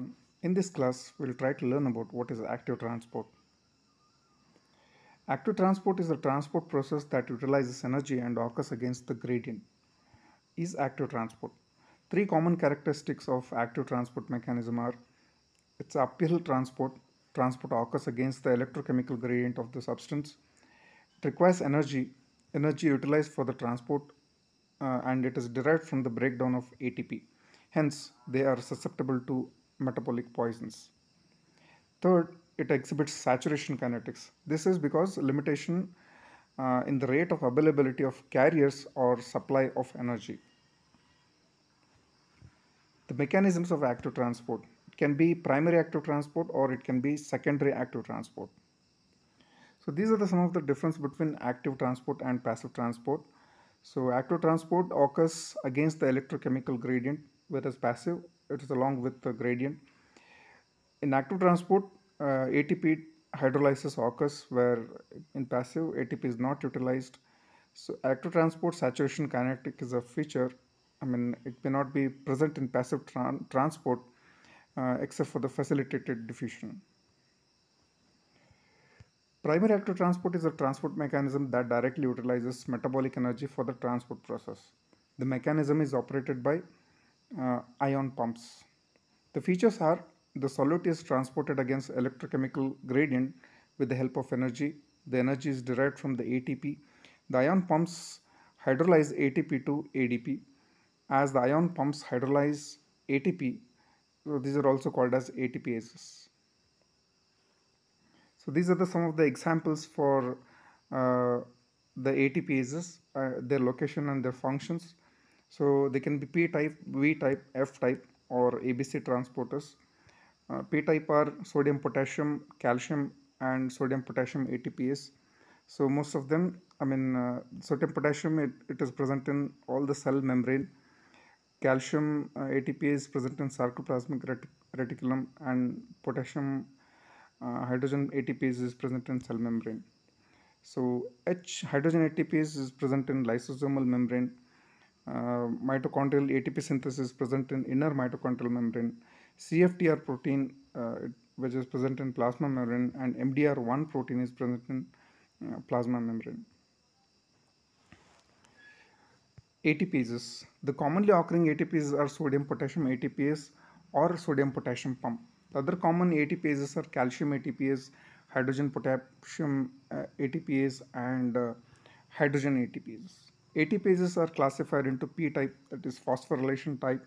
everyone. In this class, we'll try to learn about what is active transport. Active transport is a transport process that utilizes energy and occurs against the gradient. Is active transport. Three common characteristics of active transport mechanism are its uphill transport. Transport occurs against the electrochemical gradient of the substance. It requires energy, energy utilized for the transport, uh, and it is derived from the breakdown of ATP. Hence, they are susceptible to metabolic poisons. Third, it exhibits saturation kinetics. This is because limitation uh, in the rate of availability of carriers or supply of energy. The mechanisms of active transport it can be primary active transport or it can be secondary active transport. So these are the, some of the difference between active transport and passive transport. So active transport occurs against the electrochemical gradient whereas passive it is along with the gradient. In active transport uh, ATP hydrolysis occurs where in passive ATP is not utilized. So active transport saturation kinetic is a feature. I mean it may not be present in passive tran transport uh, except for the facilitated diffusion. Primary active transport is a transport mechanism that directly utilizes metabolic energy for the transport process. The mechanism is operated by uh, ion pumps. The features are the solute is transported against electrochemical gradient with the help of energy. The energy is derived from the ATP. The ion pumps hydrolyze ATP to ADP. As the ion pumps hydrolyze ATP, so these are also called as ATPases. So these are the some of the examples for uh, the ATPases, uh, their location and their functions. So they can be P type, V type, F type or ABC transporters. Uh, P type are sodium, potassium, calcium and sodium potassium ATPase. So most of them, I mean uh, sodium potassium it, it is present in all the cell membrane. Calcium uh, is present in sarcoplasmic retic reticulum and potassium uh, hydrogen ATPase is present in cell membrane. So H hydrogen ATPase is present in lysosomal membrane. Uh, mitochondrial ATP synthesis present in inner mitochondrial membrane. CFTR protein uh, which is present in plasma membrane and MDR1 protein is present in uh, plasma membrane. ATPases. The commonly occurring ATPases are sodium potassium ATPase or sodium potassium pump. The other common ATPases are calcium ATPase, hydrogen potassium uh, ATPase and uh, hydrogen ATPase. ATPases are classified into P type that is phosphorylation type,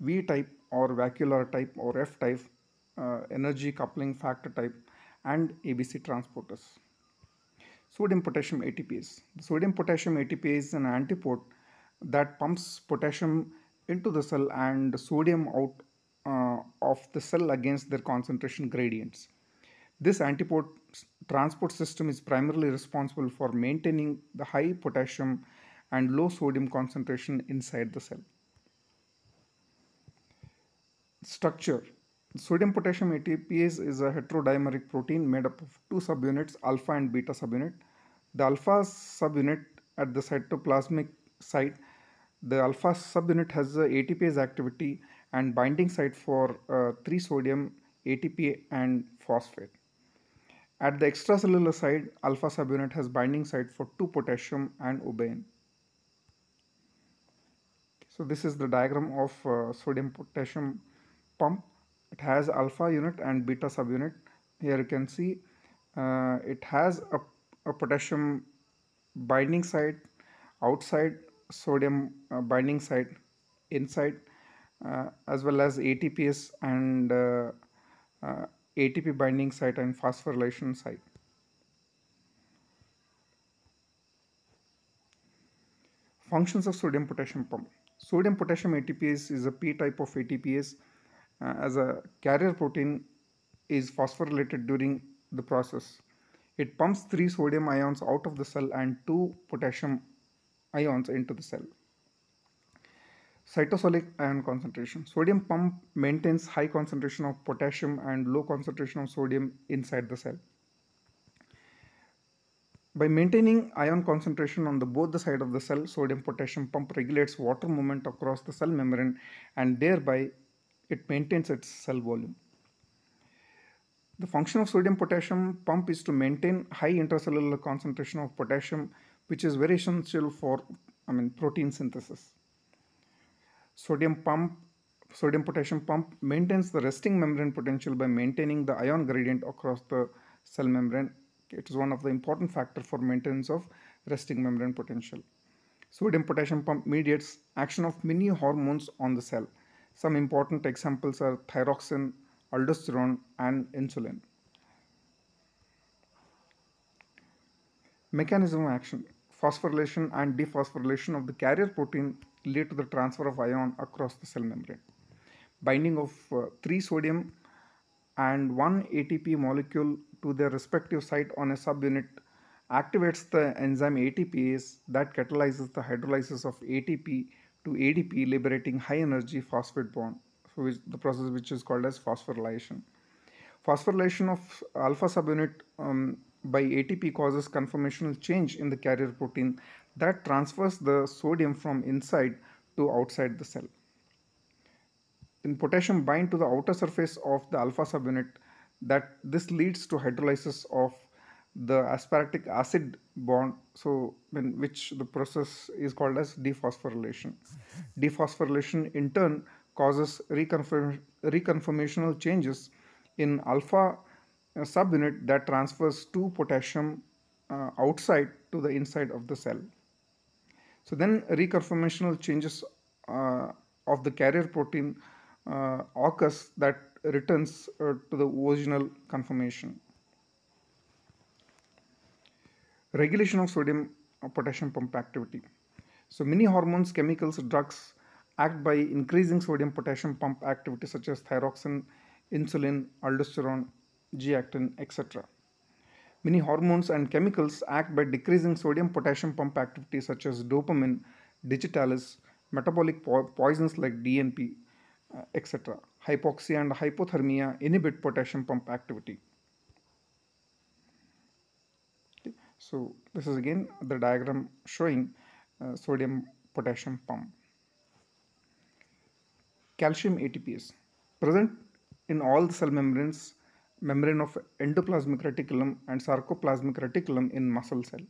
V type or vacuolar type or F type, uh, energy coupling factor type and ABC transporters. Sodium potassium ATPase. The sodium potassium ATPase is an antiport that pumps potassium into the cell and sodium out uh, of the cell against their concentration gradients. This antiport transport system is primarily responsible for maintaining the high potassium and low sodium concentration inside the cell. Structure Sodium potassium ATPase is a heterodimeric protein made up of two subunits alpha and beta subunit. The alpha subunit at the cytoplasmic site, the alpha subunit has a ATPase activity and binding site for uh, 3 sodium, ATP and phosphate. At the extracellular side, alpha subunit has binding site for 2 potassium and ouabain. So this is the diagram of uh, sodium potassium pump. It has alpha unit and beta subunit. Here you can see uh, it has a, a, potassium binding site outside, sodium uh, binding site inside, uh, as well as ATPs and uh, uh, ATP binding site and phosphorylation site. Functions of sodium potassium pump. Sodium potassium ATPase is a P type of ATPase uh, as a carrier protein is phosphorylated during the process. It pumps 3 sodium ions out of the cell and 2 potassium ions into the cell. Cytosolic ion concentration. Sodium pump maintains high concentration of potassium and low concentration of sodium inside the cell. By maintaining ion concentration on the both the side of the cell, sodium potassium pump regulates water movement across the cell membrane and thereby it maintains its cell volume. The function of sodium potassium pump is to maintain high intracellular concentration of potassium which is very essential for I mean protein synthesis. Sodium pump sodium potassium pump maintains the resting membrane potential by maintaining the ion gradient across the cell membrane. It is one of the important factor for maintenance of resting membrane potential. Sodium potassium pump mediates action of many hormones on the cell. Some important examples are thyroxine, aldosterone and insulin. Mechanism of action phosphorylation and dephosphorylation of the carrier protein lead to the transfer of ion across the cell membrane binding of uh, 3 sodium and 1 ATP molecule to their respective site on a subunit activates the enzyme ATPase that catalyzes the hydrolysis of ATP to ADP liberating high energy phosphate bond so which, the process which is called as phosphorylation. Phosphorylation of alpha subunit um, by ATP causes conformational change in the carrier protein that transfers the sodium from inside to outside the cell in potassium bind to the outer surface of the alpha subunit that this leads to hydrolysis of the aspartic acid bond so when which the process is called as dephosphorylation. Dephosphorylation in turn causes reconfirm, reconformational changes in alpha uh, subunit that transfers to potassium uh, outside to the inside of the cell. So then reconformational changes uh, of the carrier protein uh, occurs that returns uh, to the original conformation. Regulation of sodium potassium pump activity. So many hormones, chemicals, drugs act by increasing sodium potassium pump activity such as thyroxine, insulin, aldosterone, G-actin, etc. Many hormones and chemicals act by decreasing sodium potassium pump activity such as dopamine, digitalis, metabolic po poisons like DNP, uh, etc. Hypoxia and hypothermia inhibit potassium pump activity. So this is again the diagram showing uh, sodium potassium pump. Calcium ATPase present in all the cell membranes membrane of endoplasmic reticulum and sarcoplasmic reticulum in muscle cell.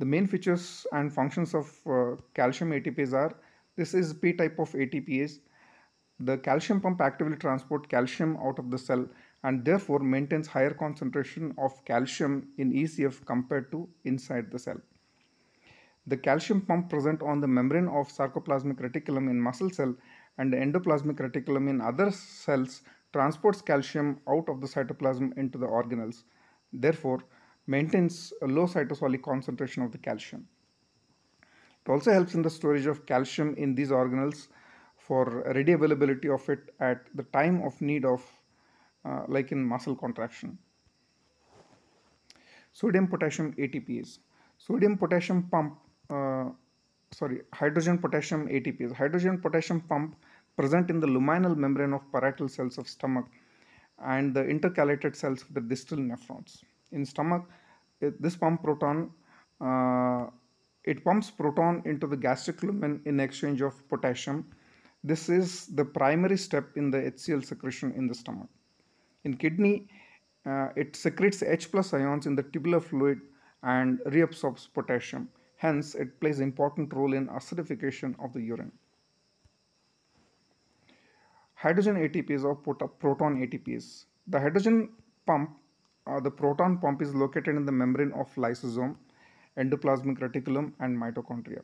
The main features and functions of uh, calcium ATPase are this is P type of ATPase the calcium pump actively transports calcium out of the cell and therefore maintains higher concentration of calcium in ECF compared to inside the cell. The calcium pump present on the membrane of sarcoplasmic reticulum in muscle cell and the endoplasmic reticulum in other cells transports calcium out of the cytoplasm into the organelles. Therefore, maintains a low cytosolic concentration of the calcium. It also helps in the storage of calcium in these organelles for ready availability of it at the time of need of uh, like in muscle contraction. Sodium potassium ATPase. Sodium potassium pump, uh, sorry, hydrogen potassium ATPase. Hydrogen potassium pump present in the luminal membrane of parietal cells of stomach and the intercalated cells of the distal nephrons. In stomach, it, this pump proton, uh, it pumps proton into the gastric lumen in exchange of potassium this is the primary step in the HCl secretion in the stomach. In kidney, uh, it secretes H plus ions in the tubular fluid and reabsorbs potassium. Hence, it plays important role in acidification of the urine. Hydrogen ATPase or proton ATPase. The hydrogen pump, uh, the proton pump is located in the membrane of lysosome, endoplasmic reticulum and mitochondria.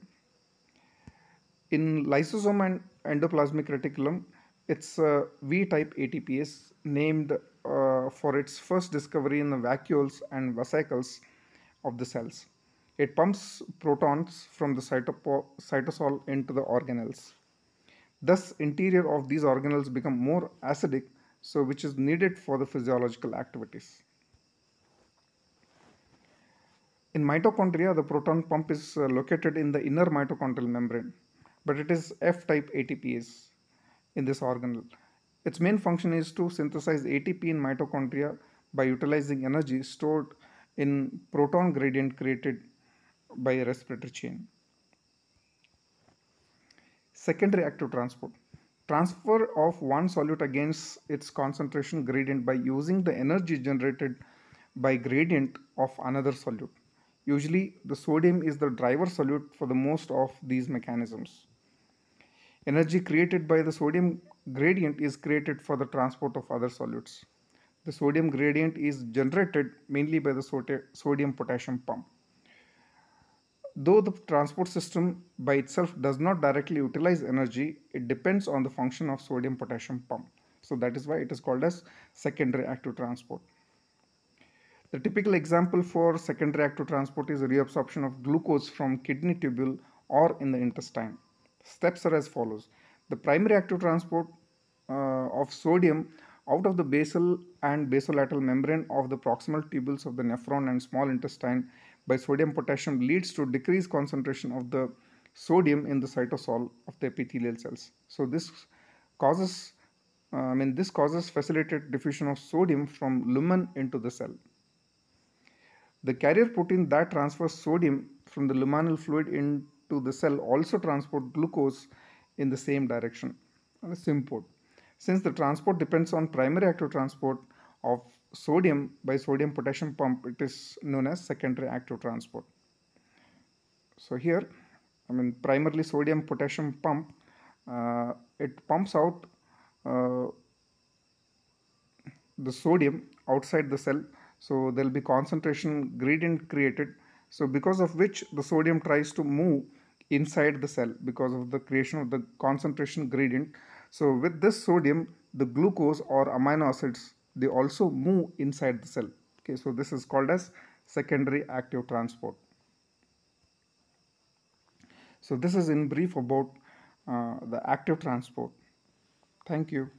In lysosome and endoplasmic reticulum, it's a V-type ATPase named uh, for its first discovery in the vacuoles and vesicles of the cells. It pumps protons from the cytosol into the organelles. Thus, interior of these organelles become more acidic, so which is needed for the physiological activities. In mitochondria, the proton pump is uh, located in the inner mitochondrial membrane but it is F-type ATPase in this organelle. Its main function is to synthesize ATP in mitochondria by utilizing energy stored in proton gradient created by a respiratory chain. Secondary active transport. transfer of one solute against its concentration gradient by using the energy generated by gradient of another solute. Usually the sodium is the driver solute for the most of these mechanisms. Energy created by the sodium gradient is created for the transport of other solutes. The sodium gradient is generated mainly by the sodium potassium pump. Though the transport system by itself does not directly utilize energy, it depends on the function of sodium potassium pump. So that is why it is called as secondary active transport. The typical example for secondary active transport is reabsorption of glucose from kidney tubule or in the intestine. Steps are as follows. The primary active transport uh, of sodium out of the basal and basolateral membrane of the proximal tubules of the nephron and small intestine by sodium potassium leads to decreased concentration of the sodium in the cytosol of the epithelial cells. So this causes uh, I mean this causes facilitated diffusion of sodium from lumen into the cell. The carrier protein that transfers sodium from the luminal fluid into the cell also transport glucose in the same direction. Symport. Since the transport depends on primary active transport of sodium by sodium potassium pump, it is known as secondary active transport. So here, I mean primarily sodium potassium pump, uh, it pumps out uh, the sodium outside the cell. So there will be concentration gradient created. So because of which the sodium tries to move inside the cell because of the creation of the concentration gradient. So with this sodium, the glucose or amino acids they also move inside the cell. Okay so this is called as secondary active transport. So this is in brief about uh, the active transport. Thank you